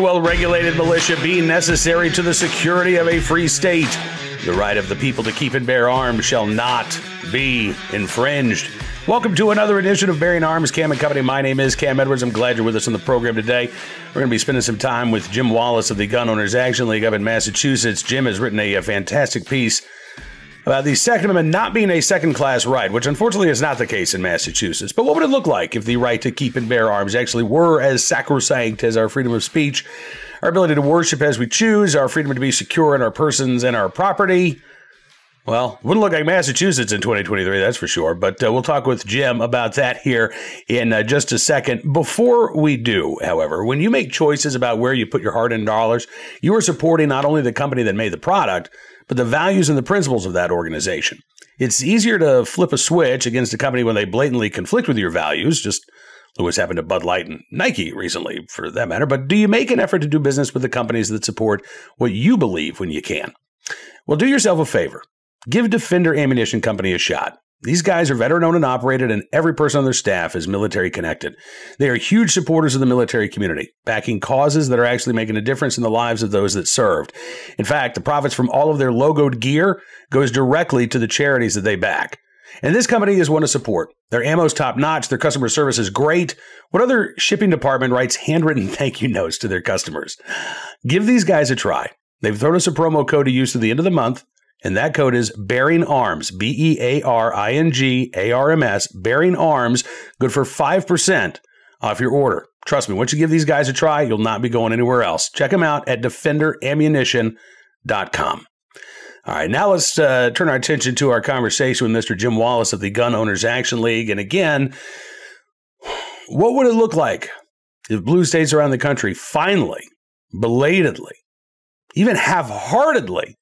well regulated militia being necessary to the security of a free state. The right of the people to keep and bear arms shall not be infringed. Welcome to another edition of Bearing Arms Cam and Company. My name is Cam Edwards. I'm glad you're with us on the program today. We're going to be spending some time with Jim Wallace of the Gun Owners Action League up in Massachusetts. Jim has written a, a fantastic piece about the Second Amendment not being a second class right, which unfortunately is not the case in Massachusetts. But what would it look like if the right to keep and bear arms actually were as sacrosanct as our freedom of speech, our ability to worship as we choose, our freedom to be secure in our persons and our property? Well, wouldn't look like Massachusetts in 2023, that's for sure. But uh, we'll talk with Jim about that here in uh, just a second. Before we do, however, when you make choices about where you put your hard earned dollars, you are supporting not only the company that made the product, but the values and the principles of that organization. It's easier to flip a switch against a company when they blatantly conflict with your values. Just Lewis happened to Bud Light and Nike recently, for that matter. But do you make an effort to do business with the companies that support what you believe when you can? Well, do yourself a favor Give Defender Ammunition Company a shot. These guys are veteran owned and operated, and every person on their staff is military connected. They are huge supporters of the military community, backing causes that are actually making a difference in the lives of those that served. In fact, the profits from all of their logoed gear goes directly to the charities that they back. And this company is one to support. Their ammo's top notch, their customer service is great. What other shipping department writes handwritten thank you notes to their customers? Give these guys a try. They've thrown us a promo code to use to the end of the month. And that code is Bearing Arms, B E A R I N G A R M S, Bearing Arms, good for 5% off your order. Trust me, once you give these guys a try, you'll not be going anywhere else. Check them out at defenderammunition.com. All right, now let's uh, turn our attention to our conversation with Mr. Jim Wallace of the Gun Owners Action League. And again, what would it look like if blue states around the country finally, belatedly, even half heartedly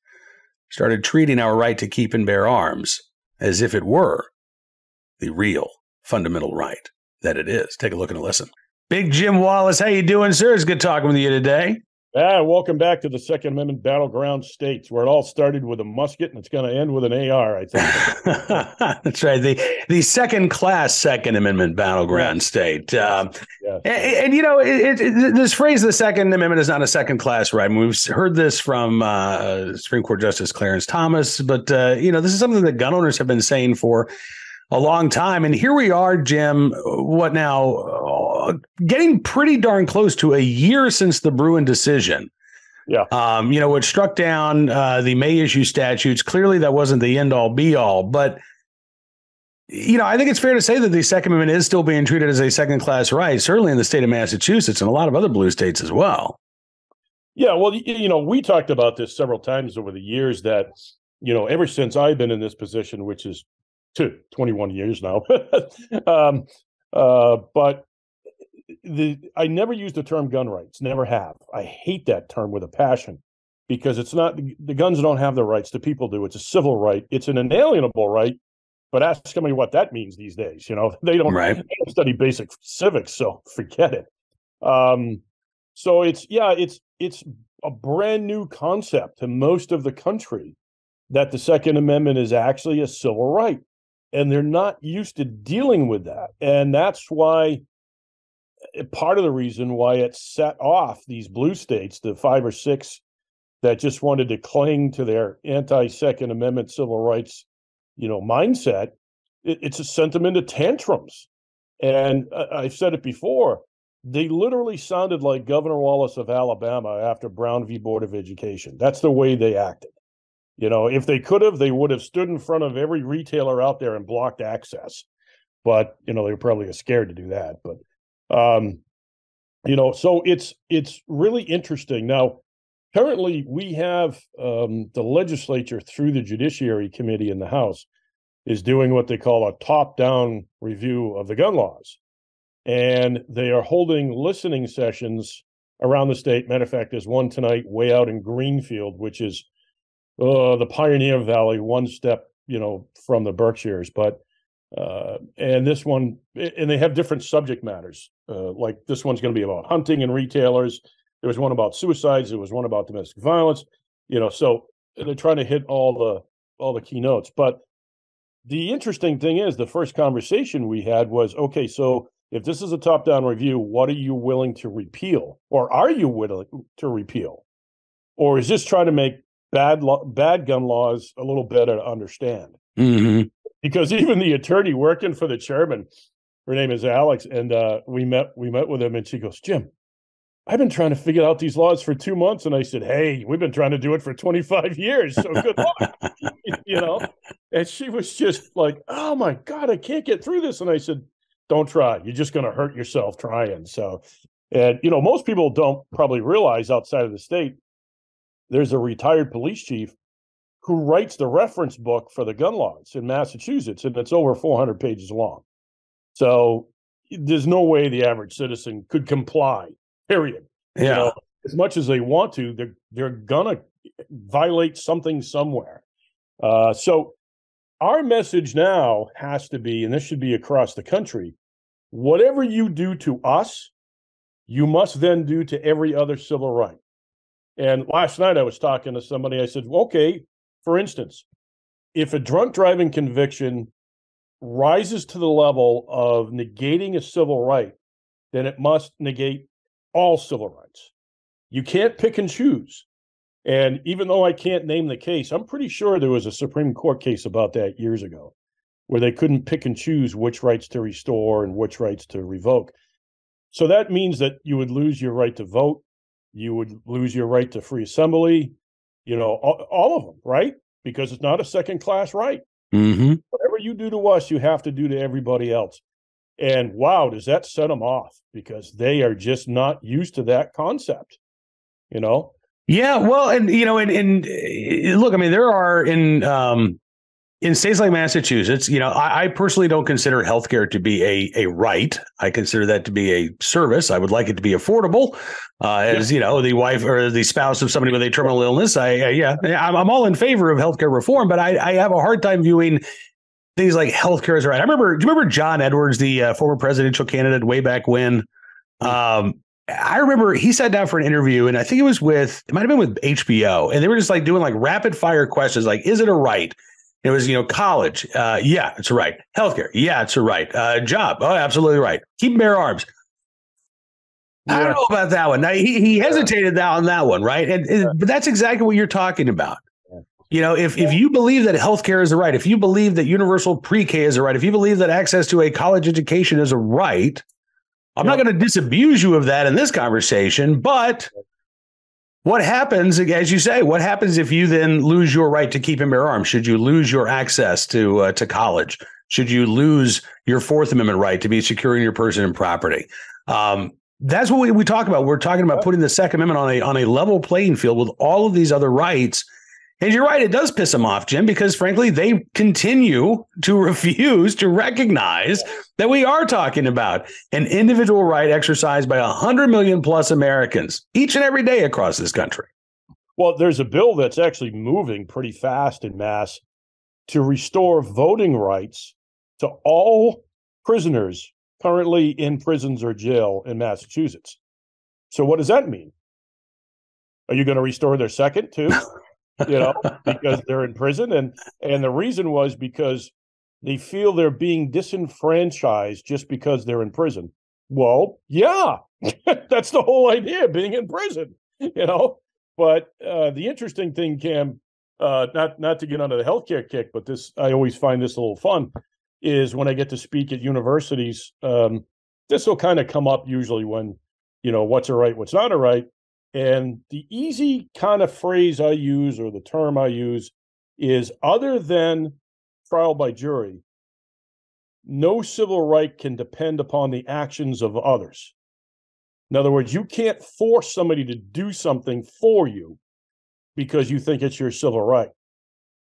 started treating our right to keep and bear arms as if it were the real fundamental right that it is. Take a look and a listen. Big Jim Wallace, how you doing, sir? It's good talking with you today. Ah, welcome back to the Second Amendment battleground states, where it all started with a musket and it's going to end with an AR. I think that's right. The the second class Second Amendment battleground state. Um, yes. and, and, you know, it, it, this phrase, "the Second Amendment is not a second class right." I mean, we've heard this from uh, Supreme Court Justice Clarence Thomas, but uh, you know, this is something that gun owners have been saying for a long time. And here we are, Jim. What now? Getting pretty darn close to a year since the Bruen decision. Yeah. Um, you know, it struck down uh, the May issue statutes. Clearly, that wasn't the end all be all, but you know, I think it's fair to say that the Second Amendment is still being treated as a second class right, certainly in the state of Massachusetts and a lot of other blue states as well. Yeah, well, you know, we talked about this several times over the years that, you know, ever since I've been in this position, which is two, 21 years now, um, uh, but the I never use the term gun rights, never have. I hate that term with a passion because it's not the guns don't have the rights, the people do. It's a civil right, it's an inalienable right. But ask somebody what that means these days. You know, they don't, right. they don't study basic civics, so forget it. Um, so it's yeah, it's it's a brand new concept to most of the country that the Second Amendment is actually a civil right. And they're not used to dealing with that. And that's why part of the reason why it set off these blue states, the five or six that just wanted to cling to their anti-Second Amendment civil rights, you know, mindset. It, it's a sentiment of tantrums, and uh, I've said it before. They literally sounded like Governor Wallace of Alabama after Brown v. Board of Education. That's the way they acted. You know, if they could have, they would have stood in front of every retailer out there and blocked access. But you know, they were probably scared to do that. But um, you know, so it's it's really interesting. Now, currently we have um, the legislature through the Judiciary Committee in the House is doing what they call a top-down review of the gun laws, and they are holding listening sessions around the state. Matter of fact, there's one tonight way out in Greenfield, which is uh, the Pioneer Valley, one step you know from the Berkshires, but uh, and this one, and they have different subject matters. Uh, like this one's going to be about hunting and retailers. There was one about suicides. There was one about domestic violence. You know, so they're trying to hit all the all the keynotes. But the interesting thing is, the first conversation we had was okay. So if this is a top down review, what are you willing to repeal? Or are you willing to repeal? Or is this trying to make bad lo- bad gun laws a little better to understand? Mm-hmm. Because even the attorney working for the chairman, her name is Alex, and uh, we met we met with him, and she goes, Jim, I've been trying to figure out these laws for two months. And I said, Hey, we've been trying to do it for 25 years. So good luck. you know? And she was just like, Oh my God, I can't get through this. And I said, Don't try. You're just going to hurt yourself trying. So, and, you know, most people don't probably realize outside of the state, there's a retired police chief who writes the reference book for the gun laws in Massachusetts, and it's over 400 pages long. So there's no way the average citizen could comply Period. Yeah. You know, as much as they want to, they're they're gonna violate something somewhere. Uh, so our message now has to be, and this should be across the country, whatever you do to us, you must then do to every other civil right. And last night I was talking to somebody. I said, okay, for instance, if a drunk driving conviction rises to the level of negating a civil right, then it must negate all civil rights. You can't pick and choose. And even though I can't name the case, I'm pretty sure there was a Supreme Court case about that years ago where they couldn't pick and choose which rights to restore and which rights to revoke. So that means that you would lose your right to vote, you would lose your right to free assembly, you know, all, all of them, right? Because it's not a second class right. Mm-hmm. Whatever you do to us, you have to do to everybody else. And wow, does that set them off because they are just not used to that concept, you know? Yeah, well, and you know, and, and eh, look, I mean, there are in um, in states like Massachusetts, you know, I, I, personally don't consider healthcare to be a a right. I consider that to be a service. I would like it to be affordable. Uh, as yeah. you know, the wife or the spouse of somebody with a terminal illness, I, yeah, I'm, I'm all in favor of healthcare reform, but I, I have a hard time viewing things like healthcare as a right. I remember. Do you remember John Edwards, the uh, former presidential candidate, way back when? Um, I remember he sat down for an interview, and I think it was with it might have been with HBO, and they were just like doing like rapid fire questions, like, "Is it a right?" It was, you know, college. Uh, yeah, it's a right. Healthcare. Yeah, it's a right. Uh, job. Oh, absolutely right. Keep bear arms. Yeah. I don't know about that one. Now he, he hesitated yeah. on that one, right? And, and, but that's exactly what you're talking about. You know, if, if you believe that healthcare is a right, if you believe that universal pre-K is a right, if you believe that access to a college education is a right, I'm not going to disabuse you of that in this conversation, but what happens, as you say, what happens if you then lose your right to keep and bear arms? Should you lose your access to uh, to college? Should you lose your Fourth Amendment right to be securing your person and property? Um, that's what we, we talk about. We're talking about putting the Second Amendment on a on a level playing field with all of these other rights and you're right, it does piss them off, Jim, because frankly, they continue to refuse to recognize that we are talking about an individual right exercised by 100 million plus Americans each and every day across this country. Well, there's a bill that's actually moving pretty fast in mass to restore voting rights to all prisoners currently in prisons or jail in Massachusetts. So, what does that mean? Are you going to restore their second too? you know, because they're in prison. And and the reason was because they feel they're being disenfranchised just because they're in prison. Well, yeah, that's the whole idea, being in prison, you know. But uh, the interesting thing, Cam, uh, not not to get onto the healthcare kick, but this I always find this a little fun, is when I get to speak at universities. Um, this will kind of come up usually when you know what's a right, what's not a right. And the easy kind of phrase I use or the term I use is other than trial by jury, no civil right can depend upon the actions of others. In other words, you can't force somebody to do something for you because you think it's your civil right.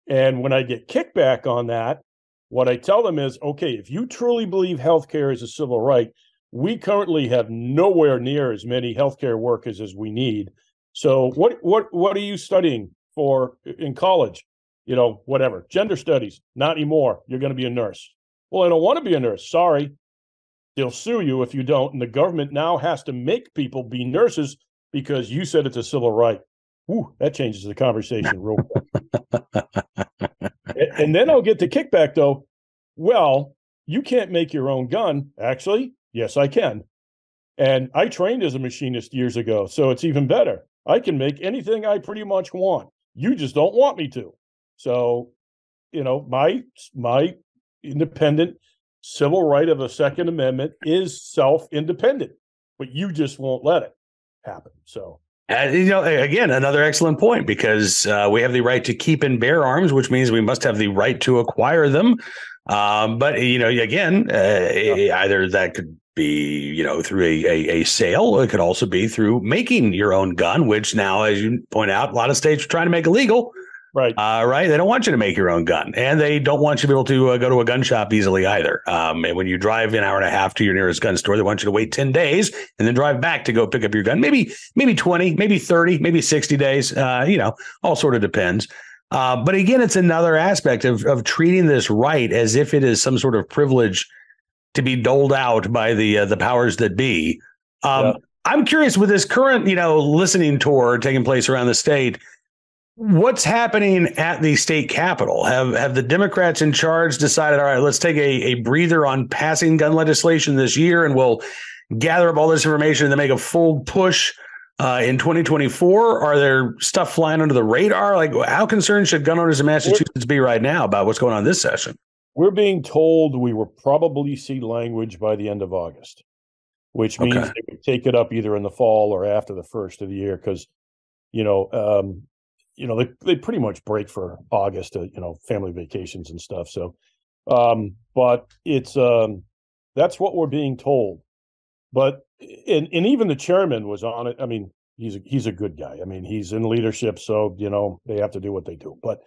And when I get kickback on that, what I tell them is okay, if you truly believe healthcare is a civil right, we currently have nowhere near as many healthcare workers as we need. So what what what are you studying for in college? You know, whatever. Gender studies, not anymore. You're going to be a nurse. Well, I don't want to be a nurse. Sorry. They'll sue you if you don't. And the government now has to make people be nurses because you said it's a civil right. Ooh, that changes the conversation real quick. and then I'll get the kickback though. Well, you can't make your own gun. Actually, Yes, I can. And I trained as a machinist years ago, so it's even better. I can make anything I pretty much want. You just don't want me to. So, you know, my my independent civil right of the Second Amendment is self-independent, but you just won't let it happen. So uh, you know, again, another excellent point because uh, we have the right to keep and bear arms, which means we must have the right to acquire them. Um, but you know, again, uh, yeah. either that could be you know through a, a, a sale, it could also be through making your own gun, which now, as you point out, a lot of states are trying to make illegal. Right. Uh, right. They don't want you to make your own gun, and they don't want you to be able to uh, go to a gun shop easily either. Um, and when you drive an hour and a half to your nearest gun store, they want you to wait ten days and then drive back to go pick up your gun. Maybe maybe twenty, maybe thirty, maybe sixty days. Uh, you know, all sort of depends. Uh, but again, it's another aspect of of treating this right as if it is some sort of privilege to be doled out by the uh, the powers that be. Um, yeah. I'm curious with this current, you know, listening tour taking place around the state What's happening at the state capitol? Have have the Democrats in charge decided, all right, let's take a, a breather on passing gun legislation this year and we'll gather up all this information and then make a full push uh, in 2024? Are there stuff flying under the radar? Like, how concerned should gun owners in Massachusetts be right now about what's going on this session? We're being told we will probably see language by the end of August, which means okay. they would take it up either in the fall or after the first of the year because, you know, um, you know, they they pretty much break for August, to, you know, family vacations and stuff. So, um, but it's um, that's what we're being told. But and and even the chairman was on it. I mean, he's a, he's a good guy. I mean, he's in leadership, so you know they have to do what they do. But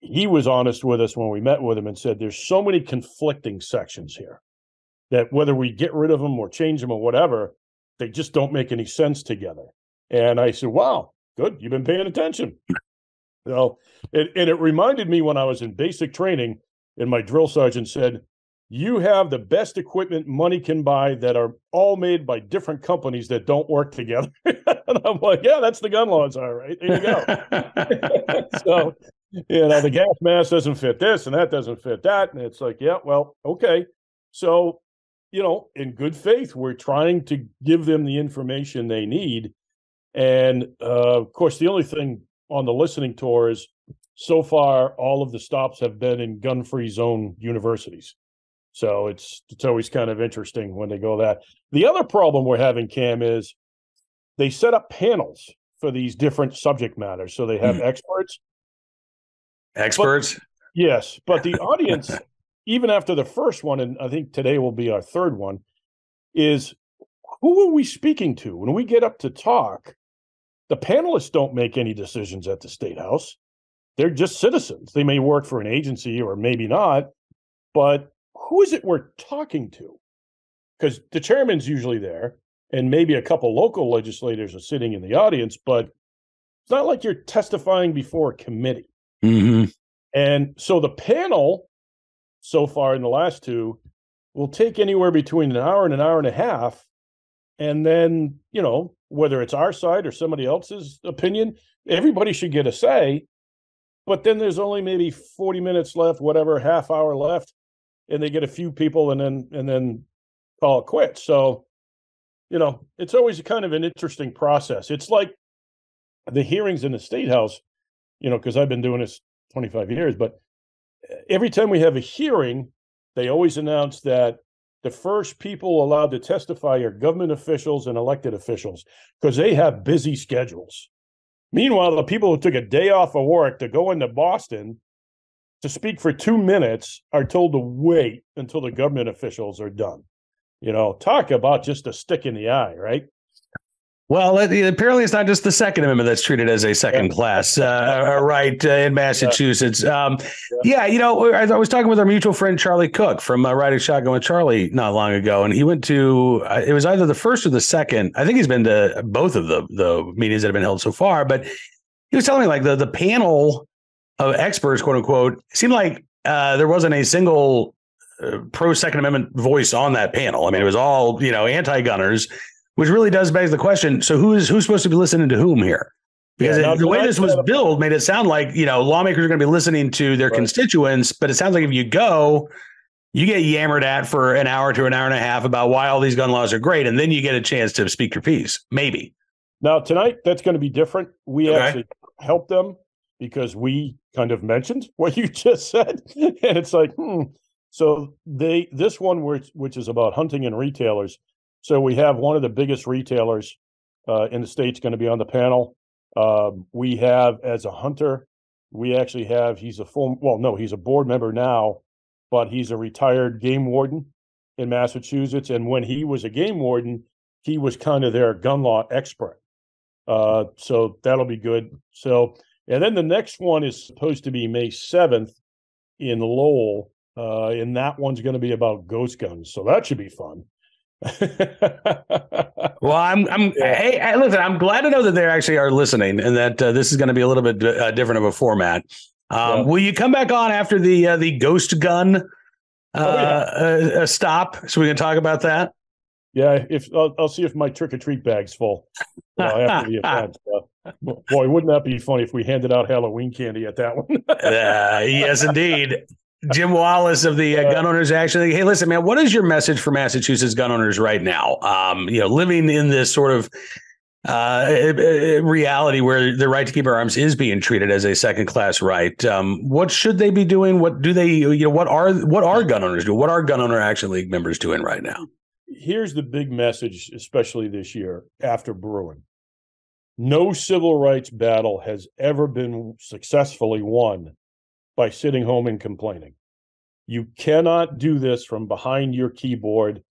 he was honest with us when we met with him and said, "There's so many conflicting sections here that whether we get rid of them or change them or whatever, they just don't make any sense together." And I said, "Wow, Good. You've been paying attention. So, it, and it reminded me when I was in basic training, and my drill sergeant said, You have the best equipment money can buy that are all made by different companies that don't work together. and I'm like, Yeah, that's the gun laws, all right. There you go. so, you know, the gas mask doesn't fit this and that doesn't fit that. And it's like, Yeah, well, okay. So, you know, in good faith, we're trying to give them the information they need and uh, of course, the only thing on the listening tour is so far all of the stops have been in gun-free zone universities. So it's it's always kind of interesting when they go that. The other problem we're having, Cam, is they set up panels for these different subject matters. So they have mm. experts. Experts. But, yes, but the audience, even after the first one, and I think today will be our third one, is who are we speaking to when we get up to talk? The panelists don't make any decisions at the state house. They're just citizens. They may work for an agency or maybe not, but who is it we're talking to? Because the chairman's usually there, and maybe a couple local legislators are sitting in the audience, but it's not like you're testifying before a committee. Mm-hmm. And so the panel, so far in the last two, will take anywhere between an hour and an hour and a half. And then, you know, whether it's our side or somebody else's opinion, everybody should get a say. But then there's only maybe 40 minutes left, whatever, half hour left, and they get a few people and then and then call it quits. So, you know, it's always kind of an interesting process. It's like the hearings in the state house, you know, because I've been doing this 25 years, but eh, every time we have a hearing, they always announce that the first people allowed to testify are government officials and elected officials because they have busy schedules. Meanwhile, the people who took a day off of work to go into Boston to speak for two minutes are told to wait until the government officials are done. You know, talk about just a stick in the eye, right? Well, apparently it's not just the Second Amendment that's treated as a second yeah. class uh, right uh, in Massachusetts. Um, yeah. yeah. you know, I, I, was talking with our mutual friend Charlie Cook from uh, Riding Shotgun with Charlie not long ago, and he went to uh, it was either the first or the second. I think he's been to both of the the meetings that have been held so far. But he was telling me like the the panel of experts, quote unquote, seemed like uh, there wasn't a single uh, pro Second Amendment voice on that panel. I mean, it was all you know anti gunners which really does beg the question. So who's who's supposed to be listening to whom here? Because yeah, it, the way this was built made it sound like you know lawmakers are going to be listening to their right. constituents, but it sounds like if you go, you get yammered at for an hour to an hour and a half about why all these gun laws are great, and then you get a chance to speak your piece. Maybe. Now tonight, that's going to be different. We okay. actually help them because we kind of mentioned what you just said, and it's like, hmm. So they this one which which is about hunting and retailers. So we have one of the biggest retailers uh, in the states going to be on the panel. Um, we have as a hunter, we actually have he's a full well no he's a board member now but he's a retired game warden in Massachusetts. And when he was a game warden, he was kind of their gun law expert. Uh, so that'll be good. So, and then the next one is supposed to be May 7th in Lowell. Uh, and that one's going to be about ghost guns. So that should be fun. well, I'm, I'm, yeah. hey, hey, listen, I'm glad to know that they actually are listening and that uh, this is going to be a little bit uh, different of a format. Um, yeah. Will you come back on after the uh, the ghost gun uh, oh, yeah. uh, stop so we can talk about that? Yeah, if I'll, I'll see if my trick or treat bag's full after the event. boy, wouldn't that be funny if we handed out Halloween candy at that one? Uh, yes, indeed. Jim Wallace of the uh, Gun Owners Action. League. Hey, listen, man, what is your message for Massachusetts gun owners right now? Um, you know, living in this sort of uh, reality where the right to keep our arms is being treated as a second class right. Um, what should they be doing? What do they, you know, what are, what are gun owners doing? What are gun owner action league members doing right now? Here's the big message, especially this year after Bruen. No civil rights battle has ever been successfully won by sitting home and complaining. You cannot do this from behind your keyboard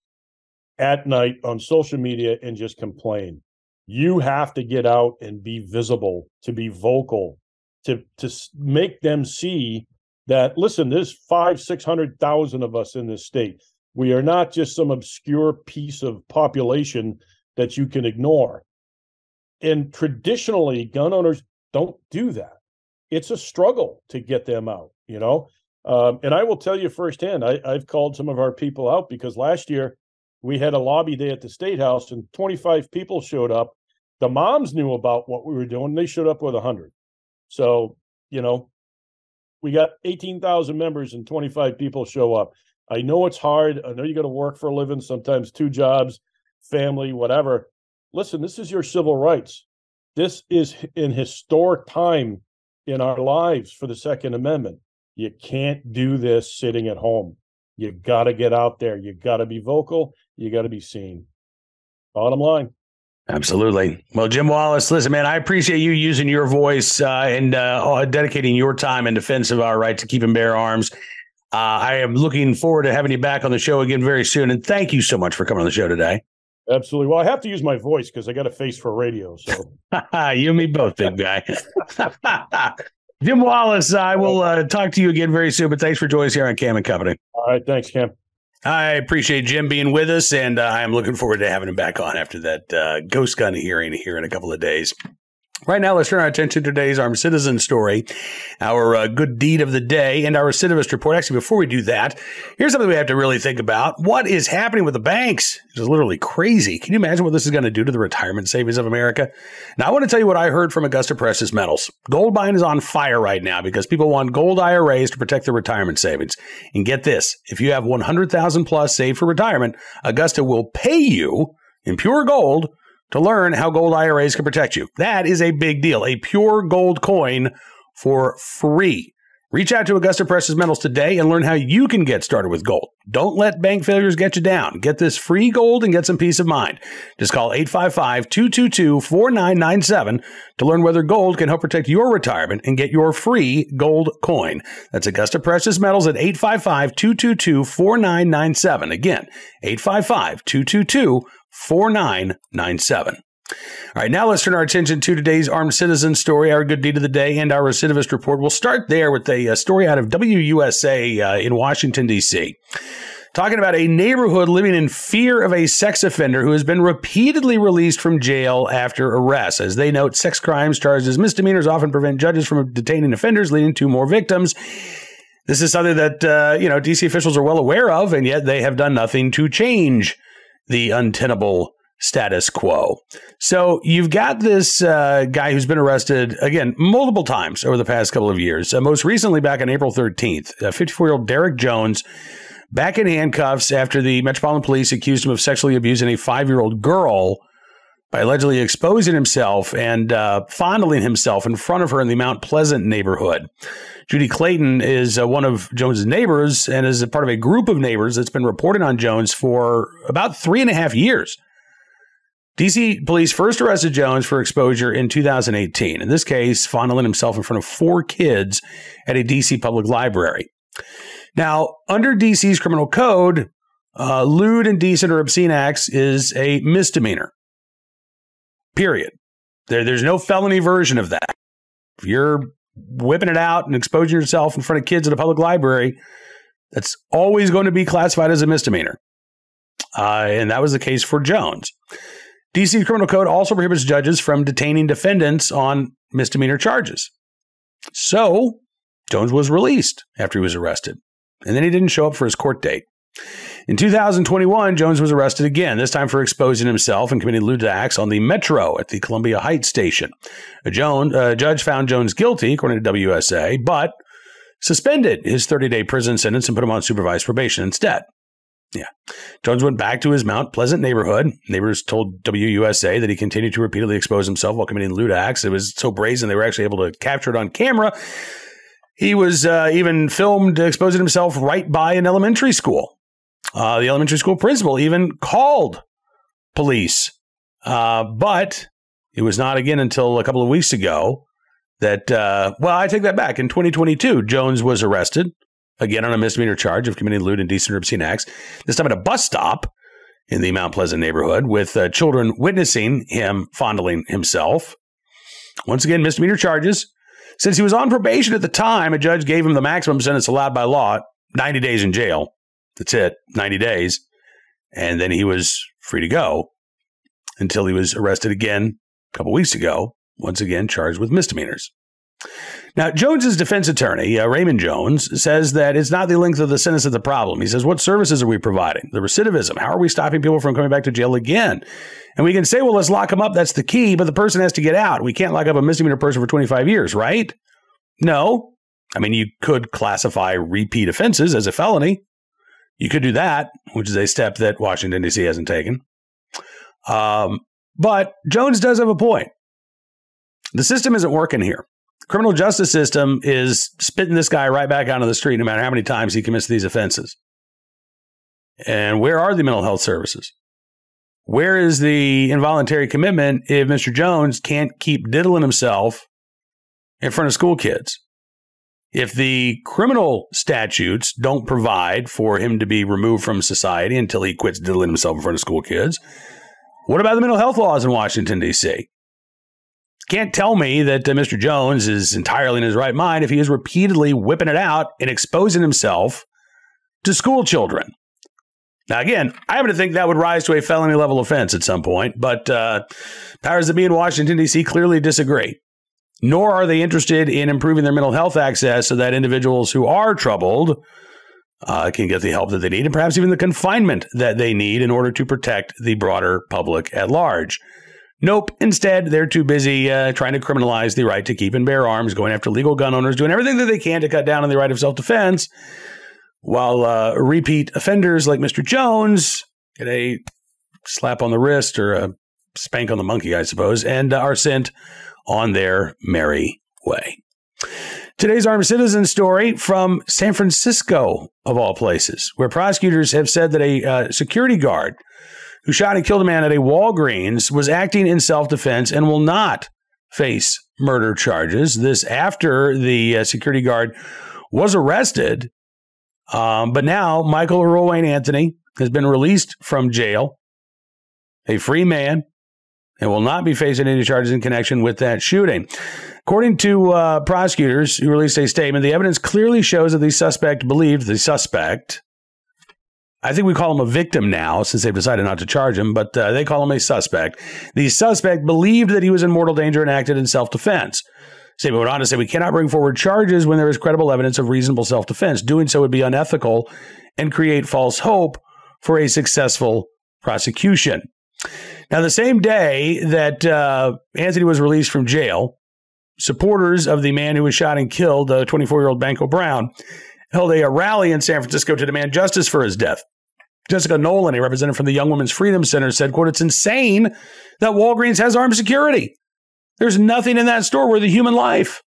at night on social media and just complain. You have to get out and be visible to be vocal to to make them see that listen there's five six hundred thousand of us in this state. We are not just some obscure piece of population that you can ignore. And traditionally gun owners don't do that it's a struggle to get them out you know um, and i will tell you firsthand I, i've called some of our people out because last year we had a lobby day at the state house and 25 people showed up the moms knew about what we were doing. They showed up with a hundred. So, you know, we got 18,000 members and 25 people show up. I know it's hard. I know you got to work for a living, sometimes two jobs, family, whatever. Listen, this is your civil rights. This is an historic time in our lives for the Second Amendment. You can't do this sitting at home. You got to get out there. You got to be vocal. You got to be seen. Bottom line. Absolutely. Well, Jim Wallace, listen, man, I appreciate you using your voice uh, and uh, dedicating your time in defense of our right to keep and bear arms. Uh, I am looking forward to having you back on the show again very soon. And thank you so much for coming on the show today. Absolutely. Well, I have to use my voice because I got a face for radio. So you and me both, big guy. Jim Wallace, I will uh, talk to you again very soon. But thanks for joining us here on Cam and Company. All right. Thanks, Cam. I appreciate Jim being with us, and uh, I am looking forward to having him back on after that uh, ghost gun hearing here in a couple of days. Right now, let's turn our attention to today's armed citizen story, our uh, good deed of the day, and our recidivist report. Actually, before we do that, here's something we have to really think about. What is happening with the banks? It's literally crazy. Can you imagine what this is going to do to the retirement savings of America? Now, I want to tell you what I heard from Augusta Precious Metals. Gold buying is on fire right now because people want gold IRAs to protect their retirement savings. And get this if you have 100000 plus saved for retirement, Augusta will pay you in pure gold to learn how gold IRAs can protect you. That is a big deal. A pure gold coin for free. Reach out to Augusta Precious Metals today and learn how you can get started with gold. Don't let bank failures get you down. Get this free gold and get some peace of mind. Just call 855 222 4997 to learn whether gold can help protect your retirement and get your free gold coin. That's Augusta Precious Metals at 855 222 4997. Again, 855 222 4997. All right, now let's turn our attention to today's armed citizen story, our good deed of the day, and our recidivist report. We'll start there with a, a story out of WUSA uh, in Washington, D.C. Talking about a neighborhood living in fear of a sex offender who has been repeatedly released from jail after arrest. As they note, sex crimes charged as misdemeanors often prevent judges from detaining offenders, leading to more victims. This is something that uh, you know DC officials are well aware of, and yet they have done nothing to change the untenable status quo. So you've got this uh, guy who's been arrested again multiple times over the past couple of years. Uh, most recently, back on April 13th, 54 year old Derek Jones back in handcuffs after the Metropolitan Police accused him of sexually abusing a five year old girl by allegedly exposing himself and uh, fondling himself in front of her in the Mount Pleasant neighborhood. Judy Clayton is uh, one of Jones's neighbors and is a part of a group of neighbors that's been reporting on Jones for about three and a half years. DC police first arrested Jones for exposure in 2018. In this case, fondling himself in front of four kids at a DC public library. Now, under DC's criminal code, uh, lewd, indecent, or obscene acts is a misdemeanor. Period. There, there's no felony version of that. If you're whipping it out and exposing yourself in front of kids at a public library, that's always going to be classified as a misdemeanor. Uh, and that was the case for Jones. DC Criminal Code also prohibits judges from detaining defendants on misdemeanor charges. So, Jones was released after he was arrested, and then he didn't show up for his court date. In 2021, Jones was arrested again, this time for exposing himself and committing lewd acts on the Metro at the Columbia Heights station. A Jones, uh, judge found Jones guilty, according to WUSA, but suspended his 30 day prison sentence and put him on supervised probation instead. Yeah. Jones went back to his Mount Pleasant neighborhood. Neighbors told WUSA that he continued to repeatedly expose himself while committing lewd acts. It was so brazen they were actually able to capture it on camera. He was uh, even filmed exposing himself right by an elementary school. Uh, the elementary school principal even called police. Uh, but it was not again until a couple of weeks ago that, uh, well, I take that back. In 2022, Jones was arrested again on a misdemeanor charge of committing lewd, and indecent, or obscene acts, this time at a bus stop in the Mount Pleasant neighborhood with uh, children witnessing him fondling himself. Once again, misdemeanor charges. Since he was on probation at the time, a judge gave him the maximum sentence allowed by law 90 days in jail. That's it, 90 days. And then he was free to go until he was arrested again a couple weeks ago, once again charged with misdemeanors. Now, Jones's defense attorney, uh, Raymond Jones, says that it's not the length of the sentence that's the problem. He says, What services are we providing? The recidivism. How are we stopping people from coming back to jail again? And we can say, Well, let's lock them up. That's the key, but the person has to get out. We can't lock up a misdemeanor person for 25 years, right? No. I mean, you could classify repeat offenses as a felony. You could do that, which is a step that Washington, D.C. hasn't taken. Um, but Jones does have a point. The system isn't working here criminal justice system is spitting this guy right back out on the street no matter how many times he commits these offenses. And where are the mental health services? Where is the involuntary commitment if Mr. Jones can't keep diddling himself in front of school kids? If the criminal statutes don't provide for him to be removed from society until he quits diddling himself in front of school kids, what about the mental health laws in Washington, D.C.? Can't tell me that uh, Mr. Jones is entirely in his right mind if he is repeatedly whipping it out and exposing himself to school children. Now, again, I happen to think that would rise to a felony level offense at some point, but uh, powers that be in Washington, D.C. clearly disagree. Nor are they interested in improving their mental health access so that individuals who are troubled uh, can get the help that they need and perhaps even the confinement that they need in order to protect the broader public at large. Nope. Instead, they're too busy uh, trying to criminalize the right to keep and bear arms, going after legal gun owners, doing everything that they can to cut down on the right of self defense, while uh, repeat offenders like Mr. Jones get a slap on the wrist or a spank on the monkey, I suppose, and uh, are sent on their merry way. Today's armed citizen story from San Francisco, of all places, where prosecutors have said that a uh, security guard who shot and killed a man at a Walgreens, was acting in self defense and will not face murder charges. This after the uh, security guard was arrested. Um, but now Michael Wayne Anthony has been released from jail, a free man, and will not be facing any charges in connection with that shooting. According to uh, prosecutors who released a statement, the evidence clearly shows that the suspect believed the suspect I think we call him a victim now since they've decided not to charge him, but uh, they call him a suspect. The suspect believed that he was in mortal danger and acted in self defense. Statement went on to say, We cannot bring forward charges when there is credible evidence of reasonable self defense. Doing so would be unethical and create false hope for a successful prosecution. Now, the same day that uh, Anthony was released from jail, supporters of the man who was shot and killed, the 24 year old Banko Brown, held a, a rally in San Francisco to demand justice for his death. Jessica Nowlan, a representative from the Young Women's Freedom Center, said, quote, it's insane that Walgreens has armed security. There's nothing in that store worth a human life.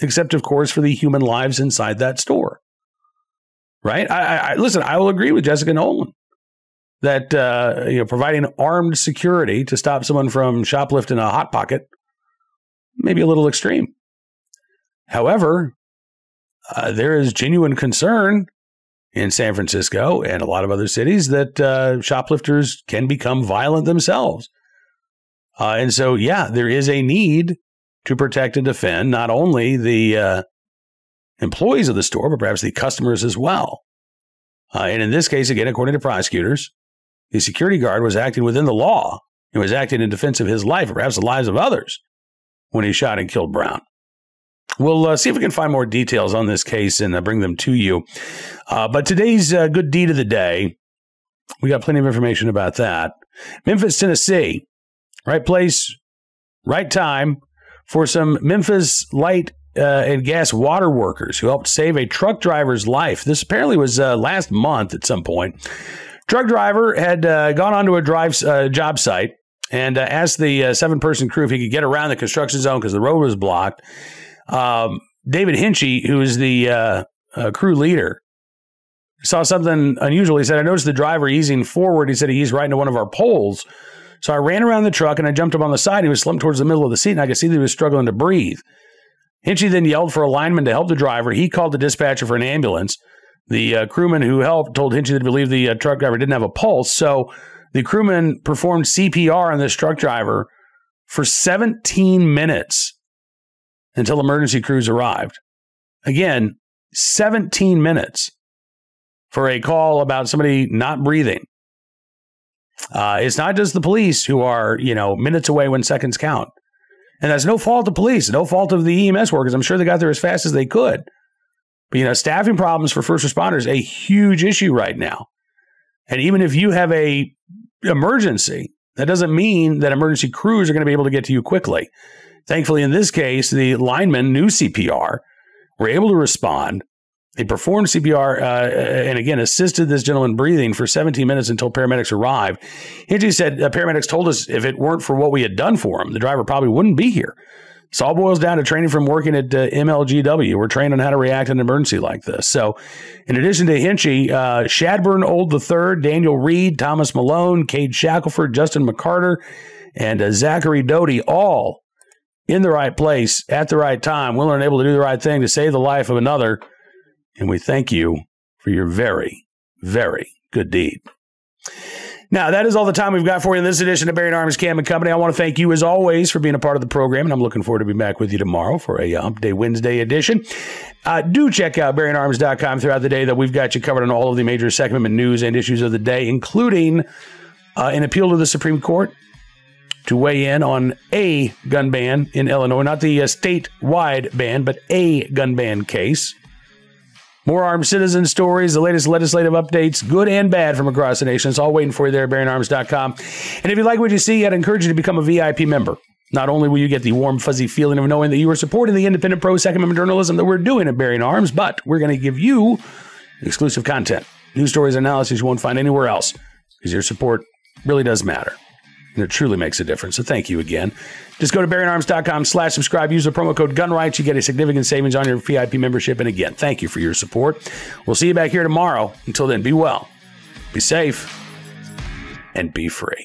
Except, of course, for the human lives inside that store. Right? I, I listen, I will agree with Jessica Nowlan that uh, you know providing armed security to stop someone from shoplifting a hot pocket maybe a little extreme. However, uh, there is genuine concern in San Francisco and a lot of other cities that uh, shoplifters can become violent themselves. Uh, and so, yeah, there is a need to protect and defend not only the uh, employees of the store, but perhaps the customers as well. Uh, and in this case, again, according to prosecutors, the security guard was acting within the law and was acting in defense of his life, or perhaps the lives of others, when he shot and killed Brown. We'll uh, see if we can find more details on this case and uh, bring them to you. Uh, but today's uh, good deed of the day, we got plenty of information about that. Memphis, Tennessee, right place, right time for some Memphis light uh, and gas water workers who helped save a truck driver's life. This apparently was uh, last month at some point. Truck driver had gone onto a drive job site and asked the seven person crew if he could get around the construction zone because the road was blocked. Um, David Hinchy, who is the uh, uh, crew leader, saw something unusual. He said, I noticed the driver easing forward. He said he eased right into one of our poles. So I ran around the truck and I jumped up on the side. He was slumped towards the middle of the seat, and I could see that he was struggling to breathe. Hinchy then yelled for a lineman to help the driver. He called the dispatcher for an ambulance. The uh, crewman who helped told Hinchy that he believed the uh, truck driver didn't have a pulse. So the crewman performed CPR on this truck driver for 17 minutes until emergency crews arrived. Again, 17 minutes for a call about somebody not breathing. Uh, it's not just the police who are, you know, minutes away when seconds count. And that's no fault of police, no fault of the EMS workers. I'm sure they got there as fast as they could. But, you know, staffing problems for first responders, a huge issue right now. And even if you have a emergency, that doesn't mean that emergency crews are going to be able to get to you quickly. Thankfully, in this case, the linemen knew CPR, were able to respond. They performed CPR uh, and again assisted this gentleman breathing for 17 minutes until paramedics arrived. Hinchy said uh, paramedics told us if it weren't for what we had done for him, the driver probably wouldn't be here. This all boils down to training from working at uh, MLGW. We're trained on how to react in an emergency like this. So, in addition to Hinchy, uh, Shadburn Old III, Daniel Reed, Thomas Malone, Cade Shackelford, Justin McCarter, and uh, Zachary Doty all in the right place at the right time, willing and able to do the right thing to save the life of another. And we thank you for your very, very good deed. Now, that is all the time we've got for you in this edition of Bearing Arms Cam and Company. I want to thank you, as always, for being a part of the program, and I'm looking forward to being back with you tomorrow for a Hump Day Wednesday edition. Uh, do check out BearingArms.com throughout the day that we've got you covered on all of the major Amendment news and issues of the day, including uh, an appeal to the Supreme Court to weigh in on a gun ban in Illinois, not the uh, statewide ban, but a gun ban case. More armed citizen stories, the latest legislative updates, good and bad from across the nation. It's all waiting for you there at bearingarms.com. And if you like what you see, I'd encourage you to become a VIP member. Not only will you get the warm, fuzzy feeling of knowing that you are supporting the independent pro Second Amendment journalism that we're doing at Bearing Arms, but we're going to give you exclusive content, news stories, analysis you won't find anywhere else because your support really does matter and it truly makes a difference. So thank you again. Just go to bearingarms.com slash subscribe. Use the promo code GUNRIGHTS. You get a significant savings on your VIP membership. And again, thank you for your support. We'll see you back here tomorrow. Until then, be well, be safe, and be free.